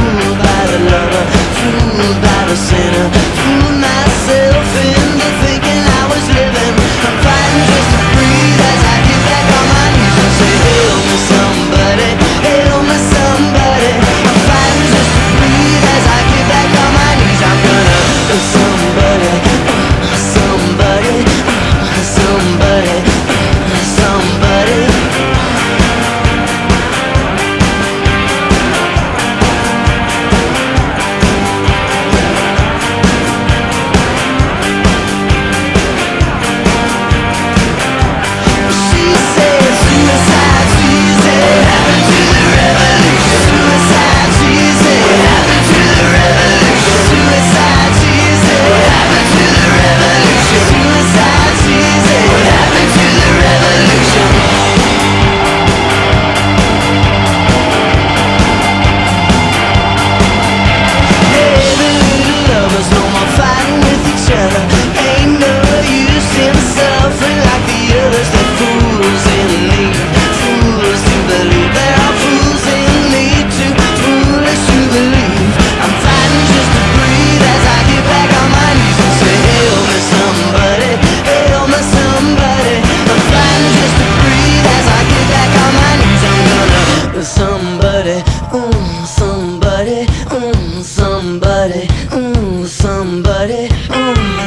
fooled by the lover, fooled by the sinner, fooled myself in. others, fools Fools believe are fools Too. Foolish to believe. I'm fighting just to breathe as I get back on my knees me somebody, me somebody. I'm fighting just to breathe as I get back on my knees. I'm gonna, somebody, somebody, somebody, mm, somebody, mm.